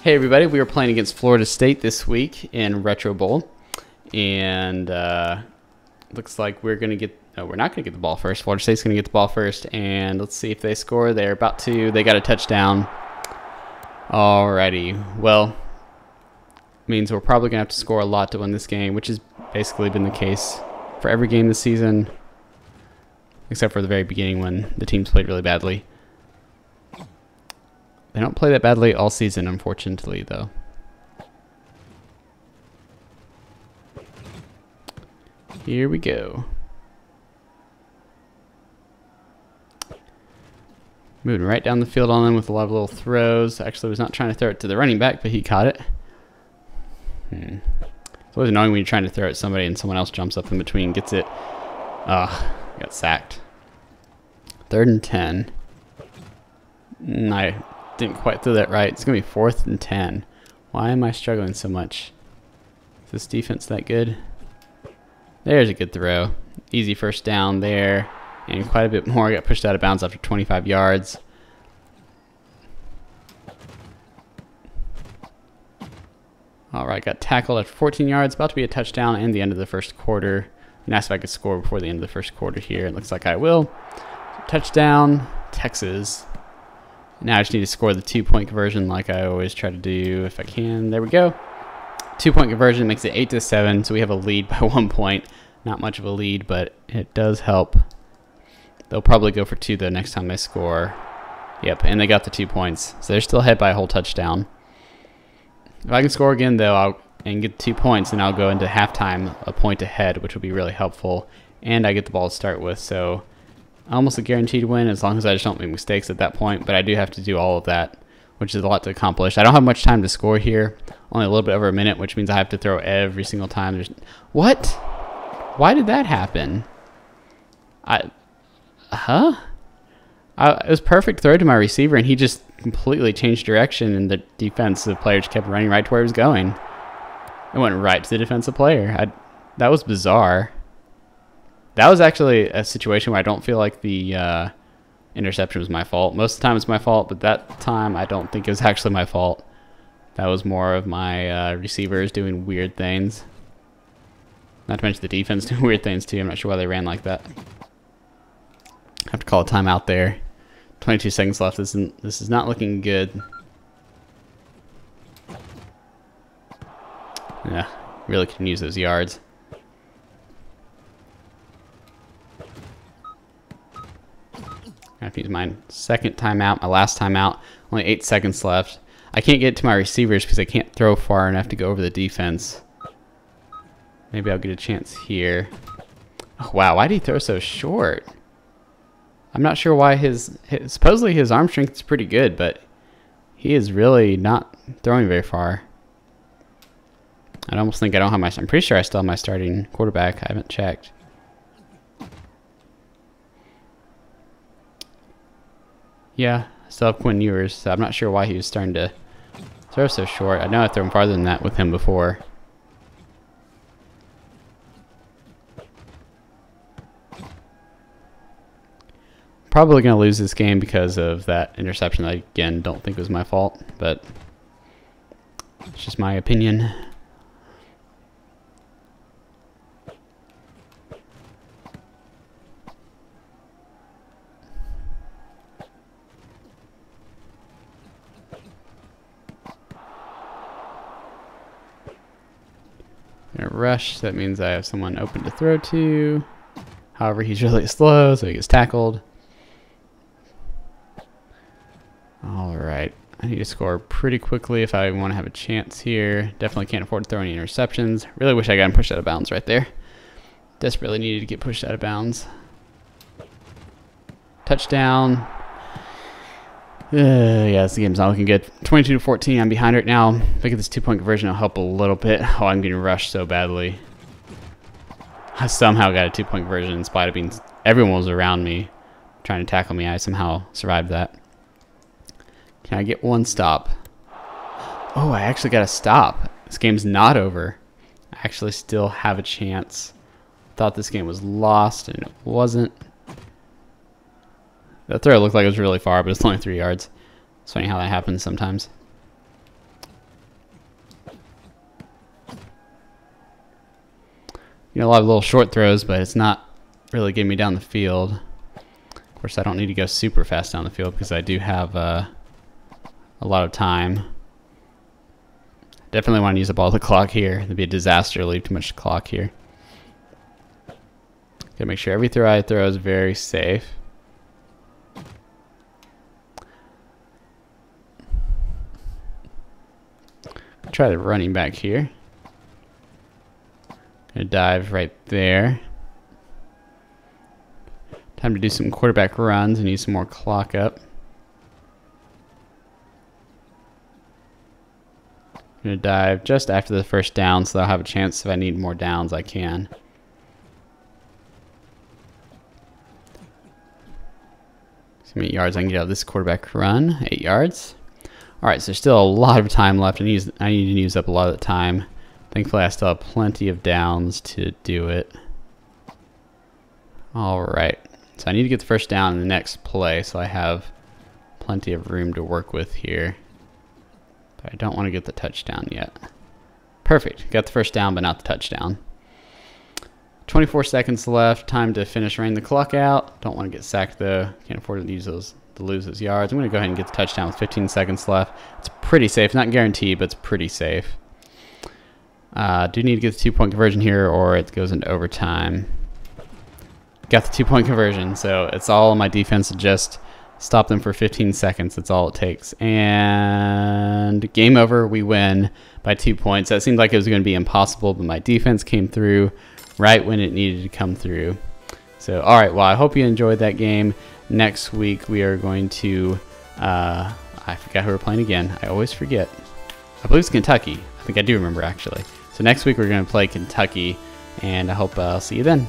Hey everybody, we were playing against Florida State this week in Retro Bowl, and uh, looks like we're gonna get. No, we're not gonna get the ball first. Florida State's gonna get the ball first, and let's see if they score. They're about to. They got a touchdown. Alrighty, well, means we're probably gonna have to score a lot to win this game, which has basically been the case for every game this season, except for the very beginning when the teams played really badly. They don't play that badly all season, unfortunately, though. Here we go. Moving right down the field on them with a lot of little throws. Actually, was not trying to throw it to the running back, but he caught it. Hmm. It's always annoying when you're trying to throw it at somebody and someone else jumps up in between, gets it. Ah, got sacked. Third and ten. Mm, I didn't quite throw that right. It's going to be fourth and 10. Why am I struggling so much? Is this defense that good? There's a good throw. Easy first down there. And quite a bit more. I got pushed out of bounds after 25 yards. Alright, got tackled after 14 yards. About to be a touchdown and the end of the first quarter. And asked if I could score before the end of the first quarter here. It looks like I will. Touchdown, Texas. Now I just need to score the two-point conversion like I always try to do if I can. There we go. Two-point conversion makes it 8 to 7, so we have a lead by one point. Not much of a lead, but it does help. They'll probably go for two, though, next time they score. Yep, and they got the two points. So they're still ahead by a whole touchdown. If I can score again, though, I'll, and get two points, then I'll go into halftime a point ahead, which will be really helpful. And I get the ball to start with, so almost a guaranteed win as long as I just don't make mistakes at that point. But I do have to do all of that, which is a lot to accomplish. I don't have much time to score here, only a little bit over a minute, which means I have to throw every single time. There's what? Why did that happen? I, huh? I, it was perfect throw to my receiver, and he just completely changed direction, and the defensive player just kept running right to where he was going. It went right to the defensive player. I, that was bizarre. That was actually a situation where I don't feel like the uh, interception was my fault. Most of the time it's my fault, but that time I don't think it was actually my fault. That was more of my uh, receivers doing weird things. Not to mention the defense doing weird things too. I'm not sure why they ran like that. I have to call a timeout there. 22 seconds left. This, isn't, this is not looking good. Yeah, really can use those yards. I have to use my second timeout, my last timeout. Only eight seconds left. I can't get to my receivers because I can't throw far enough to go over the defense. Maybe I'll get a chance here. Oh, wow, why did he throw so short? I'm not sure why his, his supposedly his arm strength is pretty good, but he is really not throwing very far. I almost think I don't have my. I'm pretty sure I still have my starting quarterback. I haven't checked. Yeah, still have Quinn Ewers, so I'm not sure why he was starting to throw so short. I know I threw him farther than that with him before. Probably going to lose this game because of that interception I, again, don't think it was my fault, but it's just my opinion. Rush. That means I have someone open to throw to. However, he's really slow, so he gets tackled. All right. I need to score pretty quickly if I want to have a chance here. Definitely can't afford to throw any interceptions. Really wish I got him pushed out of bounds right there. Desperately needed to get pushed out of bounds. Touchdown. Uh, yeah, this game's not looking good. 22 to 14, I'm behind right now. If I get this two-point conversion, it'll help a little bit. Oh, I'm getting rushed so badly. I somehow got a two-point conversion in spite of being... Everyone was around me trying to tackle me. I somehow survived that. Can I get one stop? Oh, I actually got a stop. This game's not over. I actually still have a chance. Thought this game was lost, and it wasn't. The throw looked like it was really far, but it's only three yards. It's funny how that happens sometimes. You know, a lot of little short throws, but it's not really getting me down the field. Of course, I don't need to go super fast down the field because I do have uh, a lot of time. Definitely want to use up all the clock here. It'd be a disaster to leave too much clock here. Gotta make sure every throw I throw is very safe. Try the running back here. Gonna dive right there. Time to do some quarterback runs and use some more clock up. Gonna dive just after the first down so I'll have a chance if I need more downs I can. See how many yards I can get out of this quarterback run. Eight yards. Alright, so there's still a lot of time left. I need, I need to use up a lot of the time. Thankfully, I still have plenty of downs to do it. Alright, so I need to get the first down in the next play, so I have plenty of room to work with here. But I don't want to get the touchdown yet. Perfect, got the first down, but not the touchdown. 24 seconds left, time to finish running the clock out. Don't want to get sacked though, can't afford to use those to lose those yards. I'm going to go ahead and get the touchdown with 15 seconds left. It's pretty safe, not guaranteed, but it's pretty safe. Uh, do need to get the two-point conversion here, or it goes into overtime. Got the two-point conversion, so it's all my defense to just stop them for 15 seconds. That's all it takes. And game over. We win by two points. That seemed like it was going to be impossible, but my defense came through right when it needed to come through. So, all right. Well, I hope you enjoyed that game. Next week, we are going to. Uh, I forgot who we're playing again. I always forget. I believe it's Kentucky. I think I do remember actually. So next week we're going to play Kentucky, and I hope I'll see you then.